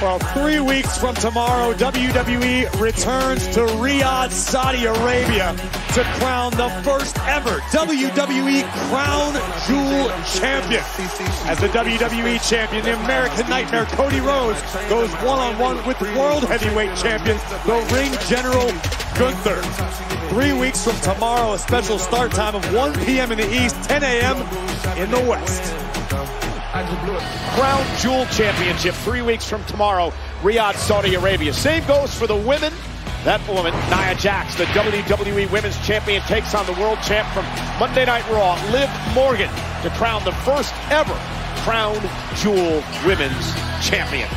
Well, three weeks from tomorrow, WWE returns to Riyadh, Saudi Arabia to crown the first ever WWE Crown Jewel Champion. As the WWE Champion, the American Nightmare Cody Rhodes goes one-on-one -on -one with World Heavyweight Champion, the Ring General Gunther. Three weeks from tomorrow, a special start time of 1 p.m. in the East, 10 a.m. in the West. Crown Jewel Championship three weeks from tomorrow, Riyadh, Saudi Arabia. Same goes for the women. That woman, Nia Jax, the WWE Women's Champion, takes on the world champ from Monday Night Raw, Liv Morgan, to crown the first ever Crown Jewel Women's Champion.